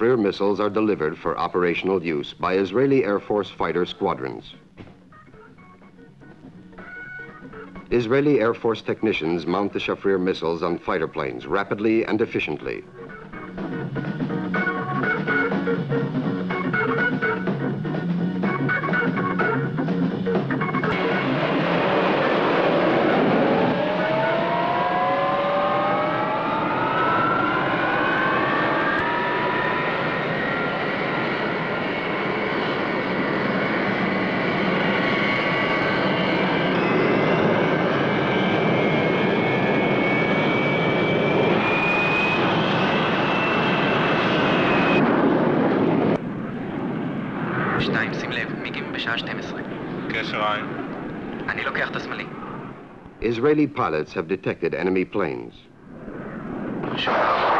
Shafrir missiles are delivered for operational use by Israeli Air Force fighter squadrons. Israeli Air Force technicians mount the Shafrir missiles on fighter planes rapidly and efficiently. שתיים, שים לב, מגיעים בשעה 12. קשר עין. אני לוקח את השמאלי. Israeli pilots have detected enemy planes. שומע.